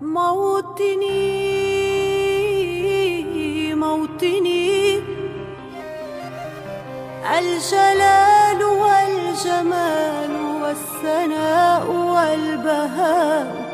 موطني موطني الجلال والجمال والثناء والبهاء.